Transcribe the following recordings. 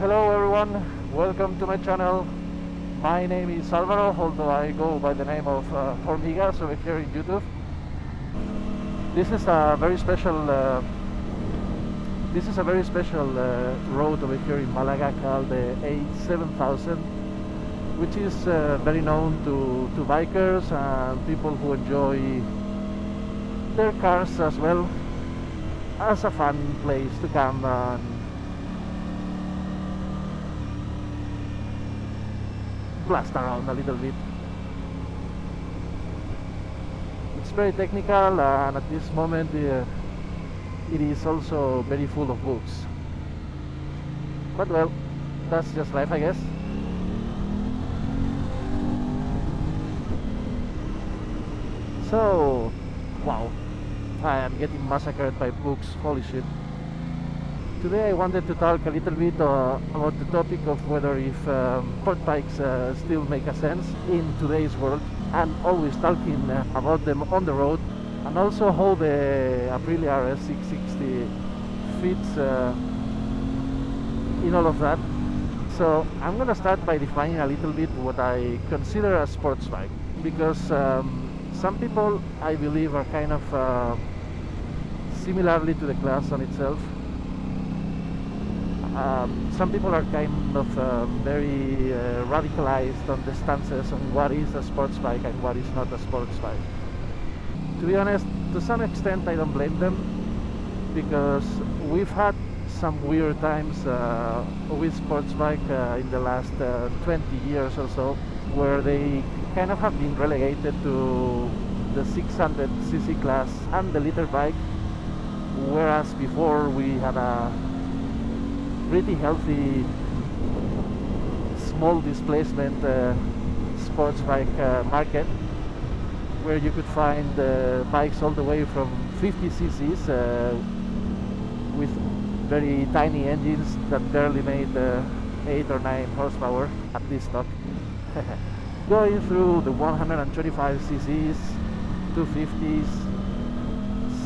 Hello everyone, welcome to my channel. My name is Alvaro, although I go by the name of uh, HormigaZ over here in YouTube. This is a very special uh, this is a very special uh, road over here in Malaga called the A7000 which is uh, very known to, to bikers and people who enjoy their cars as well as a fun place to come and blast around a little bit. It's very technical and at this moment uh, it is also very full of books. But well, that's just life I guess. So, wow, I am getting massacred by books, holy shit. Today I wanted to talk a little bit uh, about the topic of whether if um, sport bikes uh, still make a sense in today's world and always talking uh, about them on the road and also how the Aprilia RS660 fits uh, in all of that. So I'm gonna start by defining a little bit what I consider a sports bike because um, some people I believe are kind of uh, similarly to the class on itself um, some people are kind of uh, very uh, radicalized on the stances on what is a sports bike and what is not a sports bike. To be honest, to some extent I don't blame them because we've had some weird times uh, with sports bike uh, in the last uh, 20 years or so where they kind of have been relegated to the 600cc class and the liter bike whereas before we had a pretty healthy small displacement uh, sports bike uh, market where you could find uh, bikes all the way from 50 cc's uh, with very tiny engines that barely made uh, 8 or 9 horsepower at this stock going through the 125 cc's 250s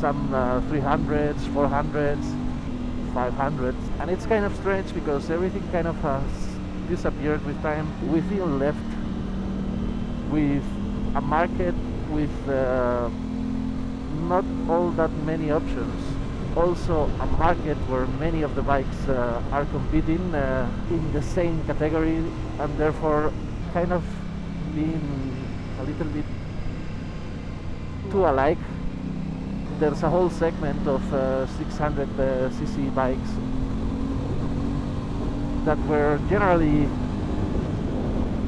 some 300s uh, 400s 500 and it's kind of strange because everything kind of has disappeared with time. We feel left with a market with uh, not all that many options. Also a market where many of the bikes uh, are competing uh, in the same category and therefore kind of being a little bit too alike there's a whole segment of uh, 600 uh, cc bikes that were generally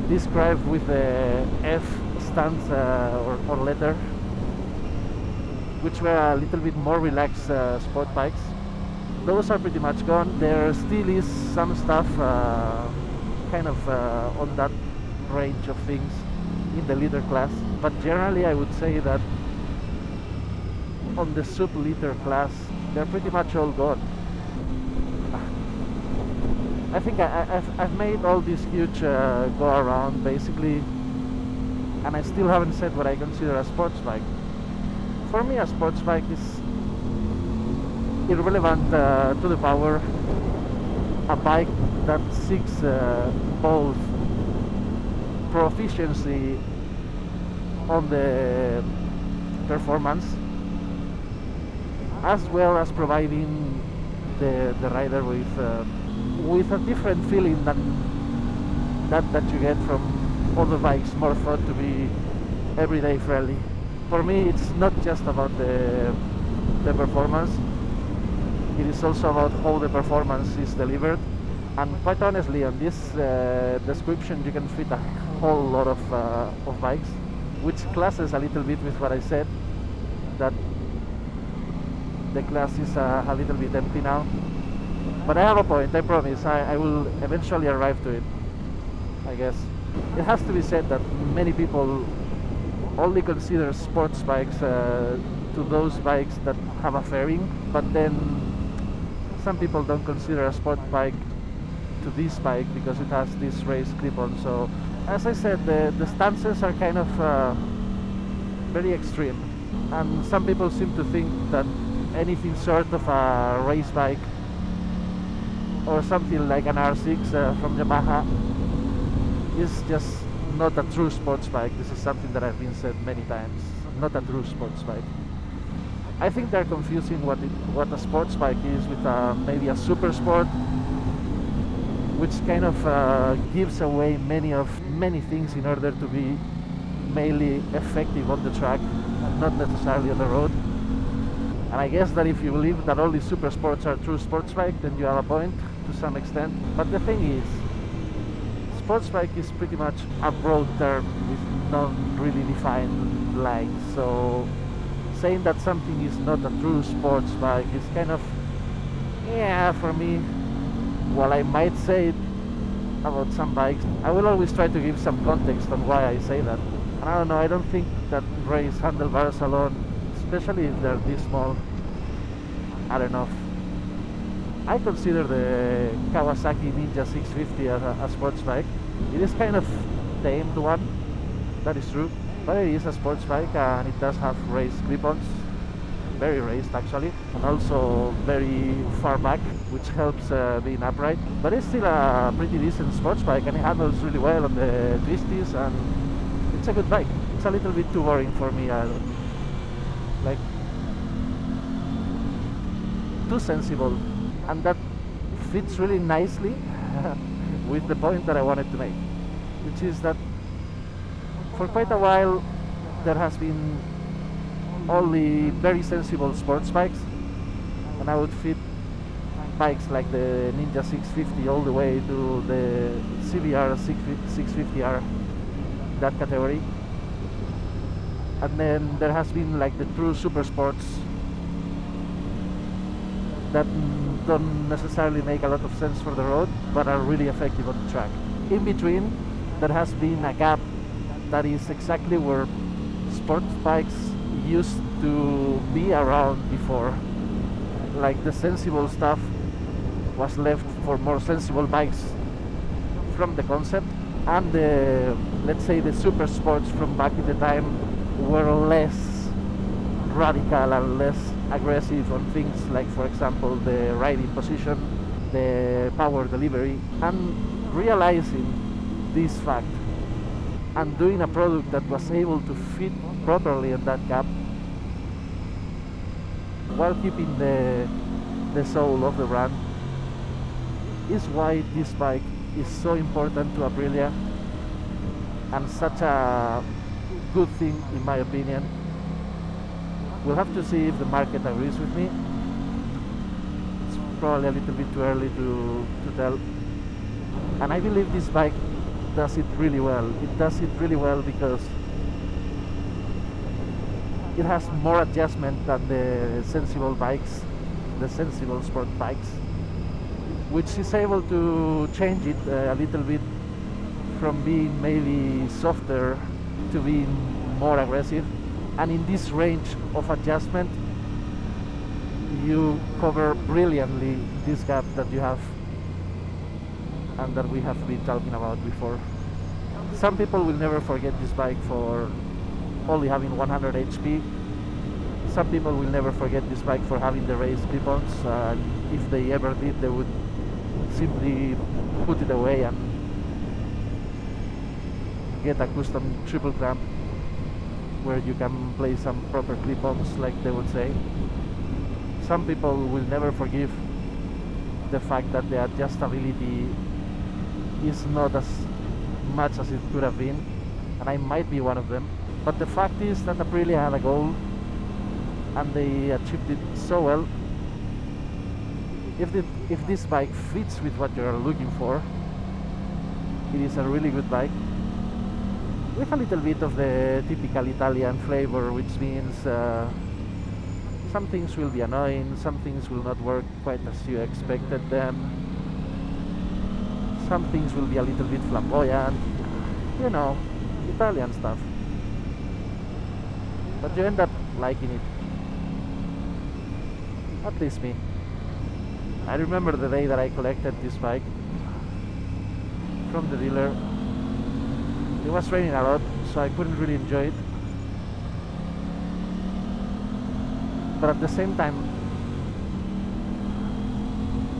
described with the F stance uh, or, or, letter which were a little bit more relaxed uh, sport bikes. Those are pretty much gone. There still is some stuff uh, kind of uh, on that range of things in the liter class but generally I would say that on the sub liter class they're pretty much all gone. I think I, have I've made all this huge uh, go around basically and I still haven't said what I consider a sports bike. For me a sports bike is irrelevant uh, to the power. A bike that seeks uh, both proficiency on the performance as well as providing the, the rider with uh, with a different feeling than that that you get from other bikes more thought to be everyday friendly. For me it's not just about the the performance. It is also about how the performance is delivered. And quite honestly on this uh, description you can fit a whole lot of, uh, of bikes which classes a little bit with what I said that the class is uh, a little bit empty now. But I have a point I promise. I, I will eventually arrive to it I guess. It has to be said that many people only consider sports bikes uh, to those bikes that have a fairing but then some people don't consider a sport bike to this bike because it has this race clip-on so as I said the, the stances are kind of uh, very extreme. And some people seem to think that anything short of a race bike or something like an R6 uh, from Yamaha is just not a true sports bike. This is something that I've been said many times. Not a true sports bike. I think they're confusing what it, what a sports bike is with a, maybe a super sport, which kind of uh, gives away many of many things in order to be mainly effective on the track and not necessarily on the road. And I guess that if you believe that only super sports are true sports bike, then you have a point to some extent. But the thing is, sports bike is pretty much a broad term with non really defined lines. So saying that something is not a true sports bike is kind of yeah for me while I might say it about some bikes I will always try to give some context on why I say that and I don't know I don't think that race handlebars alone especially if they're this small I don't know. I consider the Kawasaki Ninja 650 as a, a sports bike. It is kind of tamed one that is true but it is a sports bike and it does have raised clip-ons. Very raised actually and also very far back which helps uh, being upright. But it's still a pretty decent sports bike and it handles really well on the twisties and it's a good bike. It's a little bit too boring for me like too sensible. And that fits really nicely with the point that I wanted to make which is that for quite a while there has been only very sensible sports bikes. And I would fit bikes like the Ninja 650 all the way to the CBR 650R that category and then there has been like the true super sports that don't necessarily make a lot of sense for the road but are really effective on the track. In between there has been a gap that is exactly where sports bikes used to be around before. Like the sensible stuff was left for more sensible bikes from the concept and the let's say the super sports from back in the time were less radical and less aggressive on things like for example the riding position the power delivery and realizing this fact and doing a product that was able to fit properly in that gap while keeping the the soul of the brand is why this bike is so important to Aprilia and such a good thing in my opinion. We'll have to see if the market agrees with me. It's probably a little bit too early to, to tell. And I believe this bike does it really well. It does it really well because it has more adjustment than the sensible bikes, the sensible sport bikes, which is able to change it uh, a little bit from being maybe softer to be more aggressive. And in this range of adjustment, you cover brilliantly this gap that you have and that we have been talking about before. Some people will never forget this bike for only having 100 HP. Some people will never forget this bike for having the race clip-ons. If they ever did, they would simply put it away and get a custom triple clamp where you can place some proper clip-ons like they would say. Some people will never forgive the fact that the adjustability is not as much as it could have been and I might be one of them. But the fact is that Aprilia had a goal and they achieved it so well. If, the, if this bike fits with what you're looking for it is a really good bike with a little bit of the typical Italian flavor which means uh, some things will be annoying some things will not work quite as you expected them. Some things will be a little bit flamboyant. You know Italian stuff. But you end up liking it. At least me. I remember the day that I collected this bike from the dealer it was raining a lot so I couldn't really enjoy it. But at the same time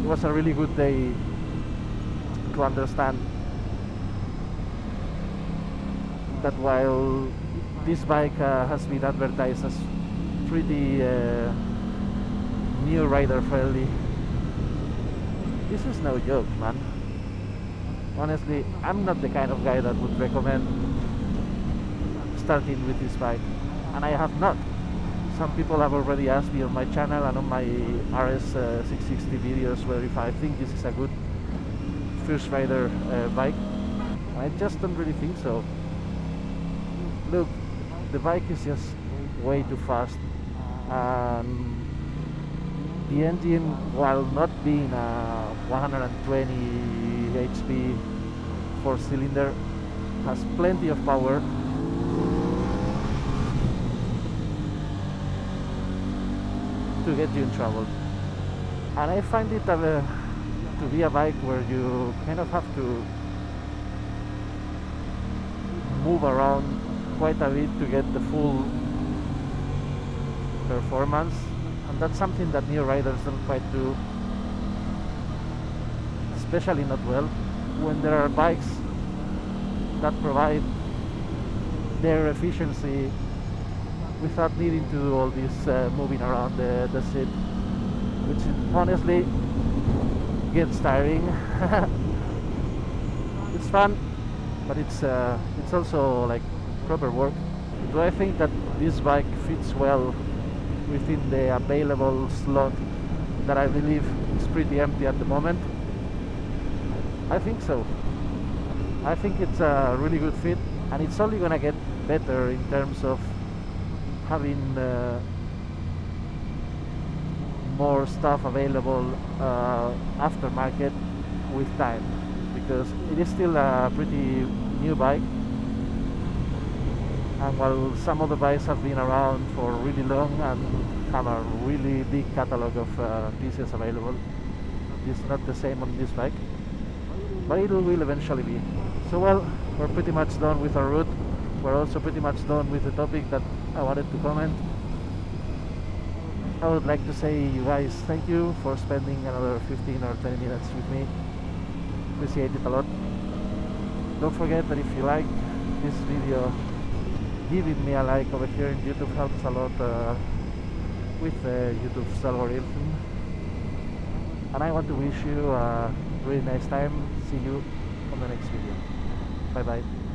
it was a really good day to understand that while this bike uh, has been advertised as pretty uh, new rider friendly this is no joke man honestly I'm not the kind of guy that would recommend starting with this bike. And I have not. Some people have already asked me on my channel and on my RS660 uh, videos whether if I think this is a good first rider uh, bike. I just don't really think so. Look the bike is just way too fast. And the engine while not being a 120 HP four cylinder has plenty of power. To get you in trouble. And I find it uh, to be a bike where you kind of have to move around quite a bit to get the full performance. And that's something that new riders don't quite do especially not well when there are bikes that provide their efficiency without needing to do all this uh, moving around the, the seat which honestly gets tiring. It's fun but it's uh, it's also like proper work. Do I think that this bike fits well within the available slot that I believe is pretty empty at the moment I think so. I think it's a really good fit and it's only gonna get better in terms of having uh, more stuff available uh, aftermarket with time because it is still a pretty new bike. And while some of the bikes have been around for really long and have a really big catalog of uh, pieces available it's not the same on this bike but it will eventually be. So well we're pretty much done with our route. We're also pretty much done with the topic that I wanted to comment. I would like to say you guys thank you for spending another 15 or 20 minutes with me. Appreciate it a lot. Don't forget that if you like this video giving me a like over here. In YouTube helps a lot uh, with uh, YouTube's algorithm. And I want to wish you a really nice time see you on the next video. Bye bye